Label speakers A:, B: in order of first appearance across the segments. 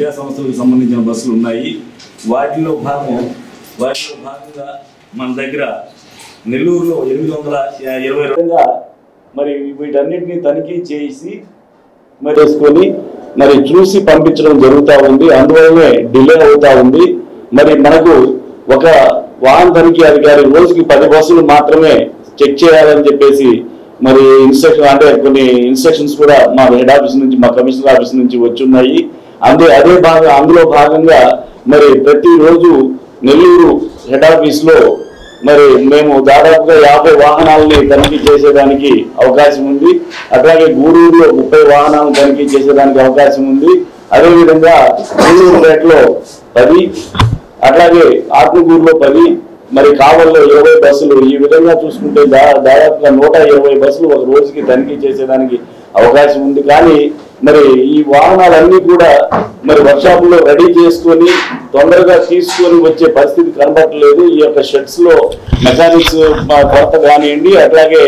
A: విద్యా సంస్థలకు సంబంధించిన బస్సులు ఉన్నాయి. వాటిలో భాగం వాటిలో భాగంగా మన దగ్గర నెల్లూరులో ఎనిమిది వందల ఇరవై రెండుగా మరి వీటన్నిటిని తనిఖీ చేసి మరి చేసుకొని మరి చూసి పంపించడం జరుగుతూ ఉంది. అందువల్లనే డిలే అవుతా ఉంది. మరి మనకు ఒక వాహన తనిఖీ అధికారి రోజుకి పది బస్సులు మాత్రమే చెక్ చేయాలని చెప్పేసి మరి ఇన్స్ట్రక్షన్ అంటే కొన్ని ఇన్స్ట్రక్షన్స్ కూడా మా హెడ్ ఆఫీస్ నుంచి మా కమిషనర్ ఆఫీస్ నుంచి వచ్చి ఉన్నాయి అందే అదే భాగం అందులో భాగంగా మరి ప్రతిరోజు నెల్లూరు హెడ్ ఆఫీస్లో మరి మేము దాదాపుగా యాభై వాహనాలని తనిఖీ చేసేదానికి అవకాశం ఉంది. అట్లాగే గూడూరులో ముప్పై వాహనాలను తనిఖీ చేసేదానికి అవకాశం ఉంది. అదేవిధంగా నెల్లూరుపేటలో పది అట్లాగే ఆత్మగూరులో పది మరి కావల్లో ఇరవై బస్సులు. ఈ విధంగా చూసుకుంటే దా దాదాపుగా నూట ఇరవై బస్సులు ఒక రోజుకి తనిఖీ చేసేదానికి అవకాశం ఉంది. కానీ మరి ఈ వాహనాలన్నీ కూడా మరి వర్క్షాపులో రెడీ చేసుకొని తొందరగా తీసుకొని వచ్చే పరిస్థితి కనబడట్లేదు ఈ యొక్క షెడ్స్లో మెకానిక్స్ కొరత కానివ్వండి అట్లాగే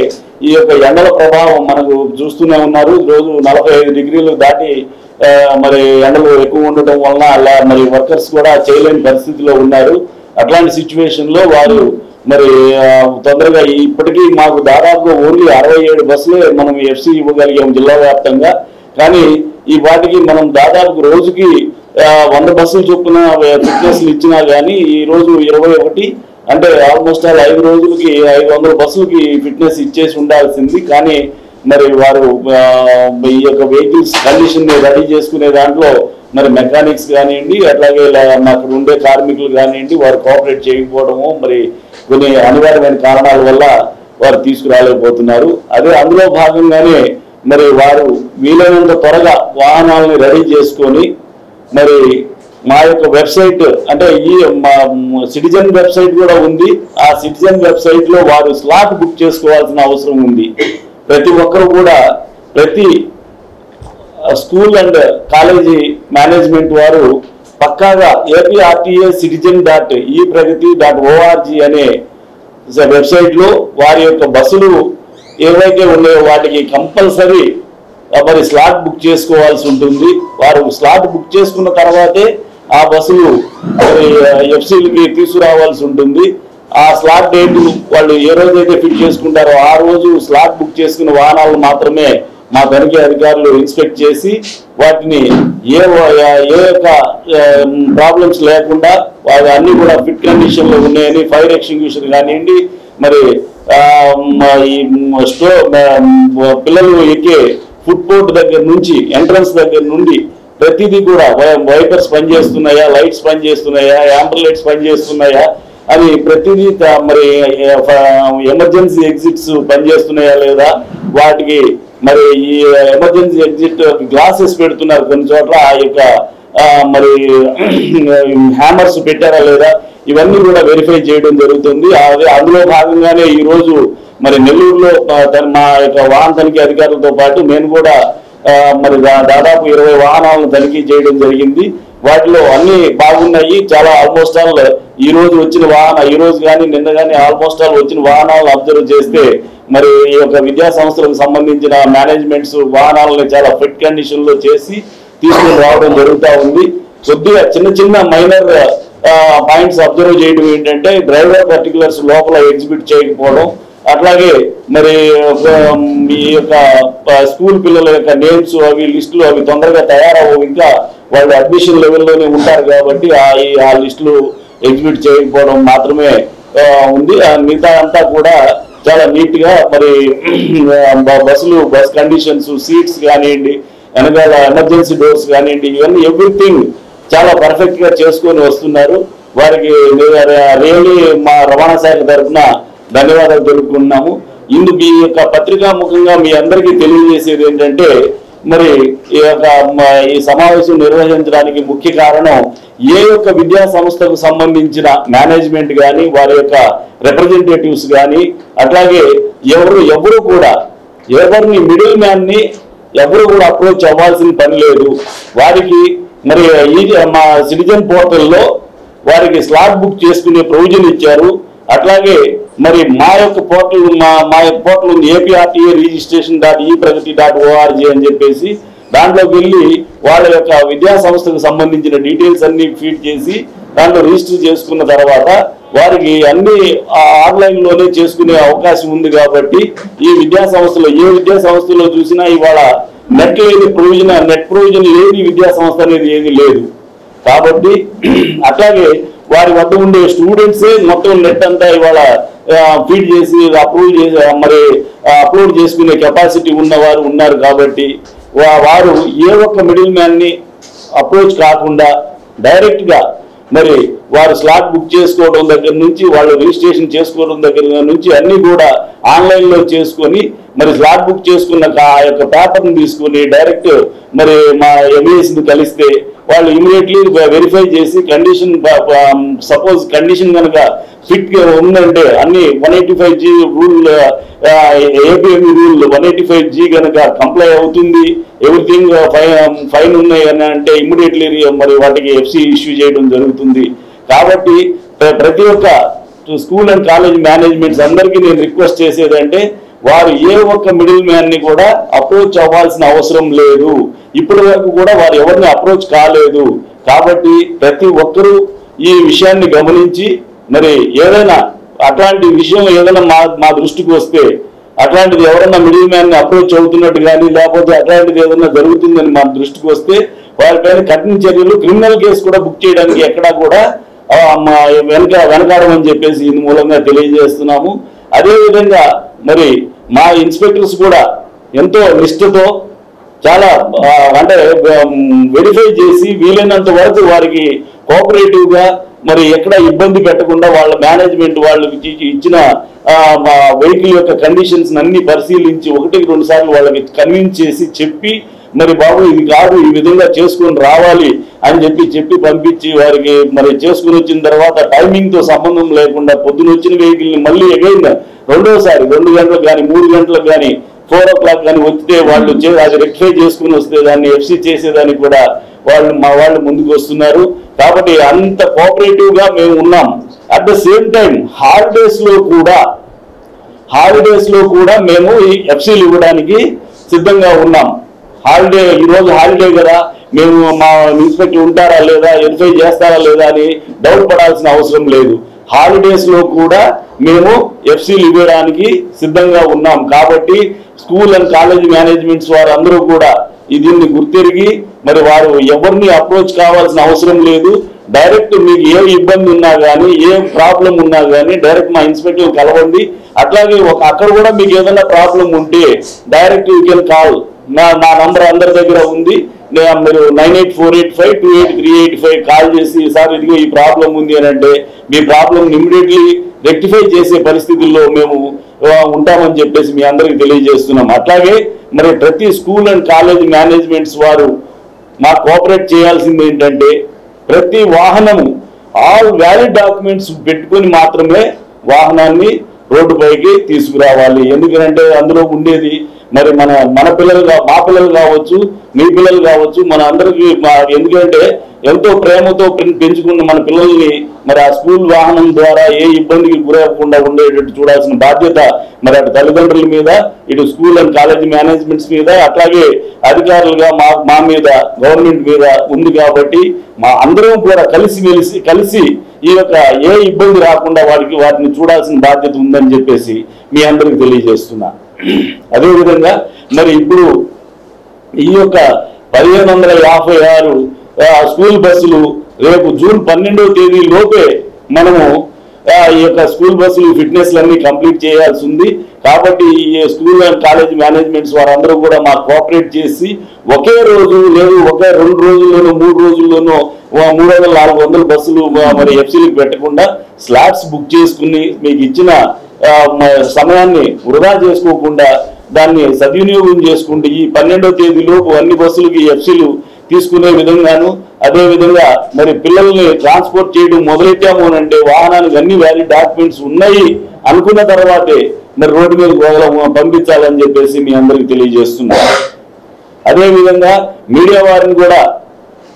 A: ఈ యొక్క ఎండల ప్రభావం మనకు చూస్తూనే ఉన్నారు. రోజు నలభై ఐదు డిగ్రీలు దాటి మరి ఎండలు ఎక్కువ ఉండటం వలన అలా మరి వర్కర్స్ కూడా చేయలేని పరిస్థితిలో ఉన్నారు. అట్లాంటి సిచ్యువేషన్లో వారు మరి తొందరగా ఇప్పటికీ మాకు దాదాపు ఓన్లీ అరవై ఏడు బస్సులే మనం ఎఫ్సి ఇవ్వగలిగాం జిల్లా వ్యాప్తంగా. కానీ ఈ వాటికి మనం దాదాపు రోజుకి వంద బస్సులు చొప్పున ఫిట్నెస్ ఇచ్చినా కానీ ఈ రోజు ఇరవై ఒకటి అంటే ఆల్మోస్ట్ ఆల్ ఐదు రోజులకి ఐదు వందల బస్సులకి ఫిట్నెస్ ఇచ్చేసి ఉండాల్సింది. కానీ మరి వారు ఈ యొక్క వెహికల్స్ కండిషన్ని రెడీ చేసుకునే దాంట్లో మరి మెకానిక్స్ కానివ్వండి అట్లాగే ఇలా అక్కడ ఉండే కార్మికులు కానివ్వండి వారు కోఆపరేట్ చేయకపోవడము మరి కొన్ని అనివార్యమైన కారణాల వల్ల వారు తీసుకురాలేకపోతున్నారు. అదే అందులో భాగంగానే మరి వారు వీలైనంత త్వరగా వాహనాలని రెడీ చేసుకొని మరి మా యొక్క వెబ్సైట్ అంటే ఈ మా సిటిజన్ వెబ్సైట్ కూడా ఉంది. ఆ సిటిజన్ వెబ్సైట్లో వారు స్లాట్ బుక్ చేసుకోవాల్సిన అవసరం ఉంది. ప్రతి ఒక్కరు కూడా ప్రతి స్కూల్ అండ్ కాలేజీ మేనేజ్మెంట్ వారు పక్కాగా ఏపీఆర్టీఏ సిటిజన్ డాట్ ఈ ప్రగతి డాట్ ఓఆర్జీ అనే వెబ్సైట్లో వారి యొక్క బస్సులు ఏవైతే ఉన్నాయో వాటికి కంపల్సరీ మరి స్లాట్ బుక్ చేసుకోవాల్సి ఉంటుంది. వారు స్లాట్ బుక్ చేసుకున్న తర్వాతే ఆ బస్సులు మరి ఎఫ్సీలకి తీసుకురావాల్సి ఉంటుంది. ఆ స్లాట్ డేట్ వాళ్ళు ఏ రోజైతే ఫిట్ చేసుకుంటారో ఆ రోజు స్లాట్ బుక్ చేసుకున్న వాహనాలను మాత్రమే మా తనిఖీ అధికారులు ఇన్స్పెక్ట్ చేసి వాటిని ఏ ఏ యొక్క ప్రాబ్లమ్స్ లేకుండా వారు అన్ని కూడా ఫిట్ కండిషన్లో ఉన్నాయని ఫైర్ ఎక్స్టింగ్యూషన్ కానివ్వండి మరి స్టో పిల్లలు ఎక్కే ఫుడ్ కోర్ట్ దగ్గర నుంచి ఎంట్రన్స్ దగ్గర నుండి ప్రతిదీ కూడా వైపర్స్ పనిచేస్తున్నాయా లైట్స్ పనిచేస్తున్నాయా యాంబర్ లైట్స్ పనిచేస్తున్నాయా? అది ప్రతిదీ త- మరి ఎమర్జెన్సీ ఎగ్జిట్స్ పనిచేస్తున్నాయా లేదా? వాటికి మరి ఈ ఎమర్జెన్సీ ఎగ్జిట్ గ్లాసెస్ పెడుతున్నారు కొన్ని చోట్ల ఆ యొక్క మరి హ్యామర్స్ పెట్టారా లేదా? ఇవన్నీ కూడా వెరిఫై చేయడం జరుగుతుంది. అదే అందులో భాగంగానే ఈ రోజు మరి నెల్లూరులో తన- మా యొక్క వాహన తనిఖీ అధికారులతో పాటు నేను కూడా మరి దాదాపు ఇరవై వాహనాలను తనిఖీ చేయడం జరిగింది. వాటిలో అన్ని బాగున్నాయి. చాలా ఆల్మోస్ట్ ఆల్ ఈ రోజు వచ్చిన వాహన ఈ రోజు కానీ నిన్న కానీ ఆల్మోస్ట్ ఆల్ వచ్చిన వాహనాలను అబ్జర్వ్ చేస్తే మరి ఈ యొక్క విద్యా సంస్థలకు సంబంధించిన మేనేజ్మెంట్స్ వాహనాలను చాలా ఫిట్ కండిషన్లో చేసి తీసుకుని రావడం జరుగుతూ ఉంది. కొద్దిగా చిన్న చిన్న మైనర్ పాయింట్స్ అబ్జర్వ్ చేయడం ఏంటంటే డ్రైవర్ పర్టికులర్స్ లోపల ఎగ్జిబిట్ చేయకపోవడం. అట్లాగే మరి ఆ, ఈ యొక్క స్కూల్ పిల్లల యొక్క నేమ్స్ అవి లిస్టులు అవి తొందరగా తయారవు ఇంకా వాళ్ళు అడ్మిషన్ లెవెల్లోనే ఉంటారు కాబట్టి ఆ లిస్టులు ఎగ్జిబిట్ చేయకపోవడం మాత్రమే ఉంది. మిగతా అంతా కూడా చాలా నీట్గా మరి బస్సులు బస్ కండిషన్స్ సీట్స్ కానివ్వండి వెనకాల ఎమర్జెన్సీ డోర్స్ కానివ్వండి ఇవన్నీ ఎవ్రీథింగ్ చాలా పర్ఫెక్ట్గా చేసుకొని వస్తున్నారు. వారికి రియల్లీ మా రవాణా శాఖ తరఫున ధన్యవాదాలు తెలుపుకుంటున్నాము. ఇందు మీ యొక్క పత్రికా ముఖంగా మీ అందరికీ తెలియజేసేది ఏంటంటే మరి ఈ యొక్క ఈ సమావేశం నిర్వహించడానికి ముఖ్య కారణం ఏ యొక్క విద్యా సంస్థకు సంబంధించిన మేనేజ్మెంట్ కానీ వారి యొక్క రిప్రజెంటేటివ్స్ కానీ అట్లాగే ఎవరు ఎవరు కూడా ఎవరిని మిడిల్ మ్యాన్ని ఎవరు కూడా అప్రోచ్ అవ్వాల్సిన పని లేదు. వారికి మరి ఈ మా సిటిజన్ పోర్టల్లో వారికి స్లాట్ బుక్ చేసుకునే ప్రొవిజన్ ఇచ్చారు. అట్లాగే మరి మా యొక్క పోర్టల్ మా మా యొక్క పోర్టల్ ఉంది ఏపీఆర్టీఏ రిజిస్ట్రేషన్ డాట్ ఈ ప్రగతి డాట్ ఓఆర్జీ అని చెప్పేసి దాంట్లోకి వెళ్ళి వాళ్ళ యొక్క విద్యా సంస్థకు సంబంధించిన డీటెయిల్స్ అన్ని ఫీడ్ చేసి దాంట్లో రిజిస్టర్ చేసుకున్న తర్వాత వారికి అన్ని ఆన్లైన్లోనే చేసుకునే అవకాశం ఉంది కాబట్టి ఈ విద్యా సంస్థలో ఏ విద్యా సంస్థలో చూసినా ఇవాళ నెట్ లేని ప్రొవిజన్ నెట్ ప్రొవిజన్ లేని విద్యా సంస్థ అనేది ఏది లేదు. కాబట్టి అట్లాగే వారి వద్ద ఉండే స్టూడెంట్సే మొత్తం నెట్ అంతా ఇవాళ ఫీడ్ చేసి అప్రూవ్ చేసి మరి అప్లోడ్ చేసుకునే కెపాసిటీ ఉన్నవారు ఉన్నారు కాబట్టి వారు ఏ ఒక్క మిడిల్ మ్యాన్ని అప్రోచ్ కాకుండా డైరెక్ట్గా మరి వారు స్లాట్ బుక్ చేసుకోవడం దగ్గర నుంచి వాళ్ళు రిజిస్ట్రేషన్ చేసుకోవడం దగ్గర నుంచి అన్ని కూడా ఆన్లైన్లో చేసుకొని మరి స్లాట్ బుక్ చేసుకున్న ఆ యొక్క పేపర్ తీసుకుని తీసుకొని డైరెక్ట్ మరి మా ఎంఈఎస్ని కలిస్తే వాళ్ళు ఇమీడియట్లీ వెరిఫై చేసి కండిషన్ సపోజ్ కండిషన్ కనుక ఫిట్ ఉందంటే అన్ని one eighty five G rule APM rule one eighty five G కనుక కంప్లై అవుతుంది ఎవ్రీథింగ్ ఫైన్ ఉన్నాయి అని అంటే ఇమ్మీడియట్లీ మరి వాటికి ఎఫ్సి ఇష్యూ చేయడం జరుగుతుంది. కాబట్టి ప్రతి ఒక్క స్కూల్ అండ్ కాలేజ్ మేనేజ్మెంట్స్ అందరికీ నేను రిక్వెస్ట్ చేసేదంటే వారు ఏ ఒక్క మిడిల్ మ్యాన్ని కూడా అప్రోచ్ అవ్వాల్సిన అవసరం లేదు. ఇప్పటి వరకు కూడా వారు ఎవరిని అప్రోచ్ కాలేదు. కాబట్టి ప్రతి ఒక్కరూ ఈ విషయాన్ని గమనించి మరి ఏదైనా అట్లాంటి విషయం ఏదైనా మా మా దృష్టికి వస్తే అట్లాంటిది ఎవరన్నా మిడిల్ మ్యాన్ని అప్రోచ్ అవుతున్నట్టు కానీ లేకపోతే అట్లాంటిది ఏదైనా జరుగుతుందని మా దృష్టికి వస్తే వారిపైన కఠిన చర్యలు క్రిమినల్ కేసు కూడా బుక్ చేయడానికి ఎక్కడా కూడా మా వెనక వెనకాడమని చెప్పేసి ఇందు మూలంగా తెలియజేస్తున్నాము. అదేవిధంగా మరి మా ఇన్స్పెక్టర్స్ కూడా ఎంతో నిష్ఠతో చాలా అంటే వెరిఫై చేసి వీలైనంత వరకు వారికి కోఆపరేటివ్గా మరి ఎక్కడ ఇబ్బంది పెట్టకుండా వాళ్ళ మేనేజ్మెంట్ వాళ్ళకి ఇచ్చిన వెహికల్ యొక్క కండిషన్స్ అన్ని పరిశీలించి ఒకటికి రెండు సార్లు వాళ్ళకి కన్విన్స్ చేసి చెప్పి మరి బాబు ఇది కాదు ఈ విధంగా చేసుకొని రావాలి అని చెప్పి చెప్పి పంపించి వారికి మరి చేసుకుని వచ్చిన తర్వాత టైమింగ్తో సంబంధం లేకుండా పొద్దున వచ్చిన వెహికల్ని మళ్ళీ అగైన్ రెండోసారి రెండు గంటలకు కానీ మూడు గంటలకు కానీ ఫోర్ ఓ క్లాక్ కానీ వచ్చితే వాళ్ళు అది రెక్టిఫై చేసుకుని వస్తే దాన్ని ఎఫ్సి చేసేదానికి కూడా వాళ్ళు మా వాళ్ళు ముందుకు వస్తున్నారు. కాబట్టి అంత కోఆపరేటివ్గా మేము ఉన్నాం. అట్ ద సేమ్ టైం హాలిడేస్లో కూడా హాలిడేస్లో కూడా మేము ఈ ఎఫ్సీలు ఇవ్వడానికి సిద్ధంగా ఉన్నాం. హాలిడే ఈ రోజు హాలిడే కదా. మేము మా ఇన్స్పెక్టర్ ఉంటారా లేదా వెరిఫై చేస్తారా లేదా అని డౌట్ పడాల్సిన అవసరం లేదు. హాలిడేస్లో కూడా మేము ఎఫ్సీలు ఇవ్వడానికి సిద్ధంగా ఉన్నాం. కాబట్టి స్కూల్ అండ్ కాలేజ్ మేనేజ్మెంట్స్ వారు అందరూ కూడా దీన్ని గుర్తెరిగి మరి వారు ఎవరిని అప్రోచ్ కావాల్సిన అవసరం లేదు. డైరెక్ట్ మీకు ఏ ఇబ్బంది ఉన్నా కానీ ఏ ప్రాబ్లం ఉన్నా కానీ డైరెక్ట్ మా ఇన్స్పెక్టర్ కలవండి. అట్లాగే ఒక అక్కడ కూడా మీకు ఏదైనా ప్రాబ్లం ఉంటే డైరెక్ట్ యూ కెన్ కాల్ నా నా నంబర్ అందరి దగ్గర ఉంది. మీరు nine eight four eight five two eight three eight five call చేసి సార్ ఇదిగో ఈ ప్రాబ్లం ఉంది అని అంటే మీ ప్రాబ్లం ఇమ్మీడియట్లీ రెక్టిఫై చేసే పరిస్థితుల్లో మేము ఉంటామని చెప్పేసి మీ అందరికి తెలియజేస్తున్నాం. అట్లాగే మరి ప్రతి స్కూల్ అండ్ కాలేజ్ మేనేజ్మెంట్స్ వారు మా కోఆపరేట్ చేయాల్సింది ఏంటంటే ప్రతి వాహనము ఆల్ వ్యాలిడ్ డాక్యుమెంట్స్ పెట్టుకొని మాత్రమే వాహనాన్ని రోడ్డుపైకి తీసుకురావాలి. ఎందుకంటే అందులో ఉండేది మరి మన మన పిల్లలు మా పిల్లలు కావచ్చు మీ పిల్లలు కావచ్చు మన అందరికీ ఎందుకంటే ఎంతో ప్రేమతో పెంచుకున్న మన పిల్లల్ని మరి ఆ స్కూల్ వాహనం ద్వారా ఏ ఇబ్బందికి గురవ్వకుండా ఉండేటట్టు చూడాల్సిన బాధ్యత మరి అటు తల్లిదండ్రుల మీద ఇటు స్కూల్ అండ్ కాలేజ్ మేనేజ్మెంట్స్ మీద అట్లాగే అధికారులుగా మా మా మీద గవర్నమెంట్ మీద ఉంది కాబట్టి మా అందరం కూడా కలిసి మెలిసి కలిసి ఈ యొక్క ఏ ఇబ్బంది రాకుండా వాడికి వాటిని చూడాల్సిన బాధ్యత ఉందని చెప్పేసి మీ అందరికి తెలియజేస్తున్నా. అదేవిధంగా మరి ఇప్పుడు ఈ యొక్క పదిహేను వందల యాభై ఆరు స్కూల్ బస్సులు రేపు జూన్ పన్నెండవ తేదీ లోపే మనము ఈ యొక్క స్కూల్ బస్సులు ఫిట్నెస్ అన్ని కంప్లీట్ చేయాల్సి ఉంది కాబట్టి ఈ స్కూల్ అండ్ కాలేజ్ మేనేజ్మెంట్స్ వారందరూ కూడా మాకు కోఆపరేట్ చేసి ఒకే రోజు లేదు ఒకే రెండు రోజుల్లోనూ మూడు రోజుల్లోనూ మూడు వందల నాలుగు వందల బస్సులు మరి ఎఫ్సీలకు పెట్టకుండా స్లాట్స్ బుక్ చేసుకుని మీకు ఇచ్చిన సమయాన్ని వృధా చేసుకోకుండా దాన్ని సద్వినియోగం చేసుకుంటూ ఈ పన్నెండో తేదీలోపు అన్ని బస్సులకి ఎఫ్సీలు తీసుకునే విధంగాను అదే విధంగా మరి పిల్లల్ని ట్రాన్స్పోర్ట్ చేయడం మొదలెట్టాము అని అంటే వాహనానికి అన్ని వ్యాలిడ్ డాక్యుమెంట్స్ ఉన్నాయి అనుకున్న తర్వాతే మరి రోడ్డు మీద వదల పంపించాలని చెప్పేసి మీ అందరికి తెలియజేస్తున్నాం అదే విధంగా మీడియా వారిని కూడా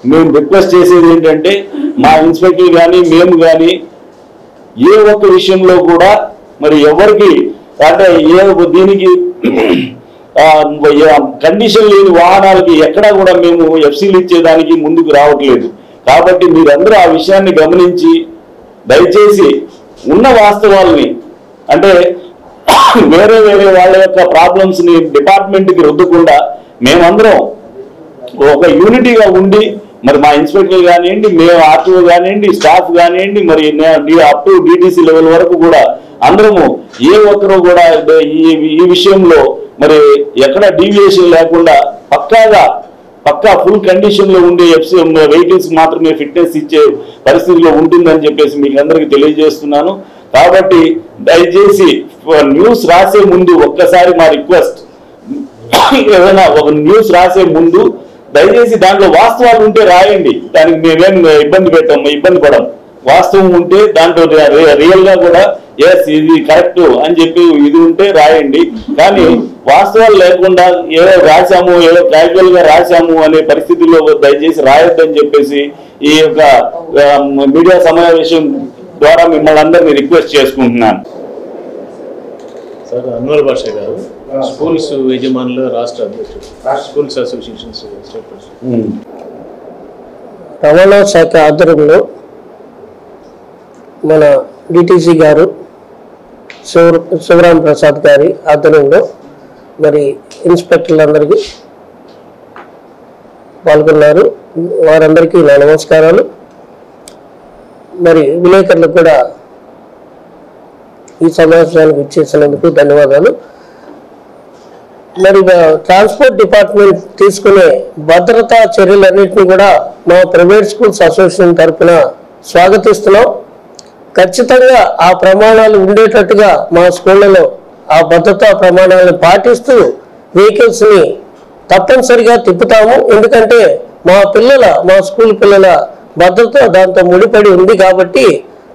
A: మేము రిక్వెస్ట్ చేసేది ఏంటంటే మా ఇన్స్పెక్టర్ కానీ మేము కానీ ఏ ఒక్క విషయంలో కూడా మరి ఎవరికి అంటే ఏ దీనికి కండిషన్ లేని వాహనాలకి ఎక్కడా కూడా మేము ఎఫ్సీలు ఇచ్చేదానికి ముందుకు రావట్లేదు. కాబట్టి మీరందరూ ఆ విషయాన్ని గమనించి దయచేసి ఉన్న వాస్తవాల్ని అంటే వేరే వేరే వాళ్ళ యొక్క ప్రాబ్లమ్స్ని డిపార్ట్మెంట్ రుద్దకుండా మేమందరం ఒక యూనిటీగా ఉండి మరి మా ఇన్స్పెక్టర్ కానివ్వండి మేము ఆర్టీఓ కానివ్వండి స్టాఫ్ కానివ్వండి మరి అప్ టు డిటిసి లెవెల్ వరకు కూడా అందరము ఏ ఒక్కరూ కూడా ఈ ఈ విషయంలో మరి ఎక్కడ డీవియేషన్ లేకుండా పక్కాగా పక్కా ఫుల్ కండిషన్లో ఉండే ఎఫ్సీ వెహికల్స్ మాత్రమే ఫిట్నెస్ ఇచ్చే పరిస్థితిలో ఉంటుందని చెప్పేసి మీకు అందరికి తెలియజేస్తున్నాను. కాబట్టి దయచేసి న్యూస్ రాసే ముందు ఒక్కసారి మా రిక్వెస్ట్. ఏదైనా ఒక న్యూస్ రాసే ముందు దయచేసి దాంట్లో వాస్తవాలు ఉంటే రాయండి. దానికి మేమేం ఇబ్బంది పెట్టాం ఇబ్బంది పడం. వాస్తవం ఉంటే దాంట్లో రియల్గా కూడా ఎస్ ఇది కరెక్ట్ అని చెప్పి ఇది ఉంటే రాయండి. కానీ వాస్తవాలు లేకుండా ఏదో రాశాము ఏదో క్యాజువల్గా రాశాము అనే పరిస్థితుల్లో దయచేసి రాయొద్దని చెప్పేసి ఈ యొక్క ఆ, మీడియా సమావేశం ద్వారా మిమ్మల్ని అందరినీ రిక్వెస్ట్ చేసుకుంటున్నాను.
B: సార్ అన్వర్ భాష గారు. స్కూల్స్ యజమానుల రాష్ట్ర అధ్యక్షుడు స్కూల్స్ అసోసియేషన్స్
C: రవాణా శాఖ ఆధ్వర్యంలో మన డిటిసి గారు శివరాం ప్రసాద్ గారి ఆధ్వర్యంలో మరి ఇన్స్పెక్టర్లందరికీ పాల్గొన్నారు. వారందరికీ నా నమస్కారాలు. మరి విలేకరులకు కూడా ఈ సమావేశానికి ఇచ్చేసినందుకు ధన్యవాదాలు. మరి మా ట్రాన్స్పోర్ట్ డిపార్ట్మెంట్ తీసుకునే భద్రతా చర్యలన్నింటినీ కూడా మా ప్రైవేట్ స్కూల్స్ అసోసియేషన్ తరఫున స్వాగతిస్తున్నాం. ఖచ్చితంగా ఆ ప్రమాణాలు ఉండేటట్టుగా మా స్కూళ్ళలో ఆ భద్రతా ప్రమాణాలను పాటిస్తూ వెహికల్స్ని తప్పనిసరిగా తిప్పుతాము. ఎందుకంటే మా పిల్లల మా స్కూల్ పిల్లల భద్రత దాంతో ముడిపడి ఉంది కాబట్టి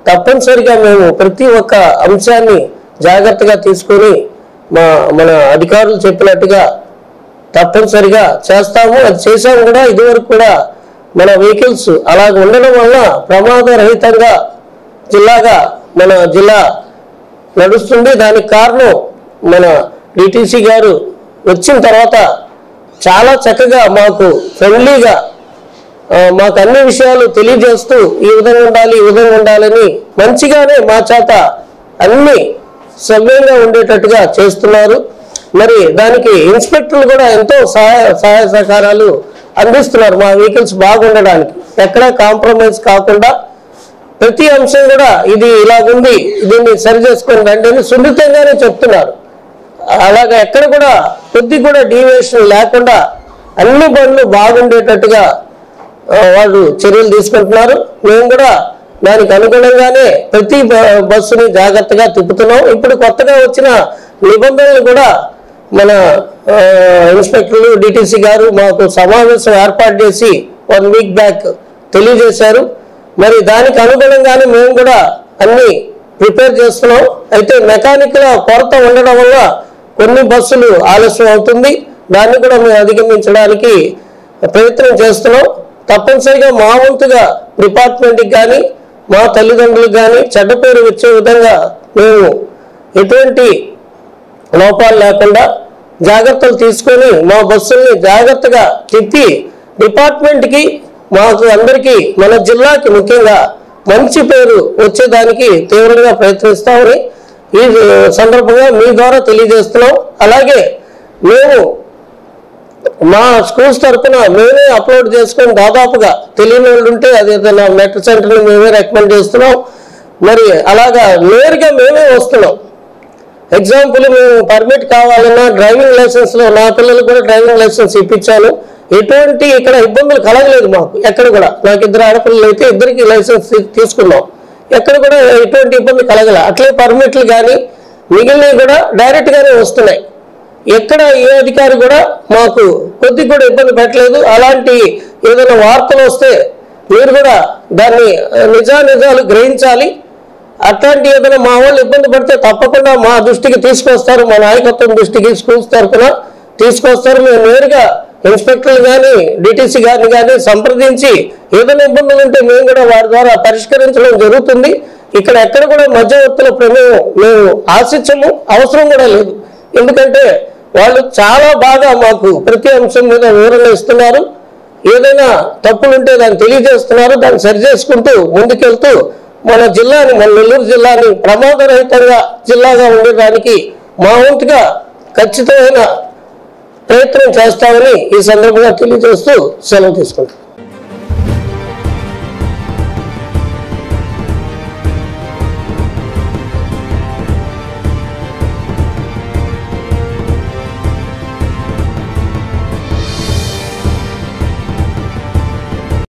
C: తప్పనిసరిగా మేము ప్రతి ఒక్క అంశాన్ని జాగ్రత్తగా తీసుకొని మా మన అధికారులు చెప్పినట్టుగా తప్పనిసరిగా చేస్తాము. అది చేసాము కూడా. ఇదివరకు కూడా మన వెహికల్స్ అలాగ ఉండడం వల్ల ప్రమాదరహితంగా జిల్లాగా మన జిల్లా నడుస్తుంది దానికి కారణం మన డిటీసీ గారు వచ్చిన తర్వాత చాలా చక్కగా మాకు ఫ్రెండ్లీగా మాకు అన్ని విషయాలు తెలియజేస్తూ ఈ విధంగా ఉండాలి ఈ విధంగా ఉండాలని మంచిగానే మా చేత అన్ని సవ్యంగా ఉండేటట్టుగా చేస్తున్నారు. మరి దానికి ఇన్స్పెక్టర్లు కూడా ఎంతో సహాయ సహాయ సహకారాలు అందిస్తున్నారు మా వెహికల్స్ బాగుండడానికి. ఎక్కడా కాంప్రమైజ్ కాకుండా ప్రతి అంశం కూడా ఇది ఇలాగుంది దీన్ని సరి చేసుకొని రండి అని సున్నితంగానే చెప్తున్నారు. అలాగా ఎక్కడ కూడా కొద్ది కూడా డీవియేషన్ లేకుండా అన్ని బండ్లు బాగుండేటట్టుగా వాళ్ళు చర్యలు తీసుకుంటున్నారు. మేము కూడా దానికి అనుగుణంగానే ప్రతి బ- బస్సుని జాగ్రత్తగా తిప్పుతున్నాం. ఇప్పుడు కొత్తగా వచ్చిన నిబంధనలు కూడా మన ఇన్స్పెక్టర్లు డిటిసి గారు మాకు సమావేశం ఏర్పాటు చేసి వన్ వీక్ బ్యాక్ తెలియజేశారు. మరి దానికి అనుగుణంగానే మేము కూడా అన్ని ప్రిపేర్ చేస్తున్నాం. అయితే మెకానిక్ల కొరత ఉండడం వల్ల కొన్ని బస్సులు ఆలస్యం అవుతుంది. దాన్ని కూడా మేము అధిగమించడానికి ప్రయత్నం చేస్తున్నాం. తప్పనిసరిగా మా వంతుగా డిపార్ట్మెంట్కి కానీ మా తల్లిదండ్రులకు కానీ చెడ్డ పేరు వచ్చే విధంగా మేము ఎటువంటి లోపాలు లేకుండా జాగ్రత్తలు తీసుకొని మా బస్సుల్ని జాగ్రత్తగా తిప్పి డిపార్ట్మెంట్కి మాకు అందరికీ మన జిల్లాకి ముఖ్యంగా మంచి పేరు వచ్చేదానికి తీవ్రంగా ప్రయత్నిస్తామని ఈ సందర్భంగా మీ ద్వారా తెలియజేస్తున్నాం. అలాగే మేము మా స్కూల్స్ తరఫున మేమే అప్లోడ్ చేసుకొని దాదాపుగా తెలియని వాళ్ళు ఉంటే అది ఏదైనా సెంటర్ని మేమే రికమెండ్ చేస్తున్నాం. మరి అలాగా నేరుగా మేమే వస్తున్నాం. ఎగ్జాంపుల్ మేము పర్మిట్ కావాలన్నా డ్రైవింగ్ లైసెన్స్లో నా పిల్లలకు కూడా డ్రైవింగ్ లైసెన్స్ ఇప్పించాను. ఎటువంటి ఇక్కడ ఇబ్బందులు కలగలేదు మాకు ఎక్కడ కూడా. నాకు ఇద్దరు ఆడపిల్లలు అయితే ఇద్దరికి లైసెన్స్ తీసుకున్నాం. ఎక్కడ కూడా ఎటువంటి ఇబ్బంది కలగల. అట్లే పర్మిట్లు కానీ మిగిలినవి కూడా డైరెక్ట్గానే వస్తున్నాయి. ఎక్కడ ఏ అధికారి కూడా మాకు కొద్ది కూడా ఇబ్బంది పెట్టలేదు. అలాంటి ఏదైనా వార్తలు వస్తే మీరు కూడా దాన్ని నిజానిజాలు గ్రహించాలి. అట్లాంటి ఏదైనా మా వాళ్ళు ఇబ్బంది పడితే తప్పకుండా మా దృష్టికి తీసుకొస్తారు. మా నాయకత్వం దృష్టికి స్కూల్స్ తరఫున తీసుకొస్తారు. మేము నేరుగా ఇన్స్పెక్టర్లు కానీ డిటిసి గారిని కానీ సంప్రదించి ఏదైనా ఇబ్బందులు ఉంటే మేము కూడా వారి ద్వారా పరిష్కరించడం జరుగుతుంది. ఇక్కడ ఎక్కడ కూడా మధ్యవర్తుల ప్రమేయం మేము ఆశించము అవసరం కూడా లేదు. ఎందుకంటే వాళ్ళు చాలా బాగా మాకు ప్రతి అంశం మీద వివరణ ఇస్తున్నారు. ఏదైనా తప్పులుంటే దాన్ని తెలియజేస్తున్నారు. దాన్ని సరి చేసుకుంటూ ముందుకెళ్తూ మన జిల్లాని మన నెల్లూరు జిల్లాని ప్రమాదరహితంగా జిల్లాగా ఉండడానికి మా వంతుగా ఖచ్చితమైన ప్రయత్నం చేస్తామని ఈ సందర్భంగా తెలియజేస్తూ సెలవు తీసుకుంటాం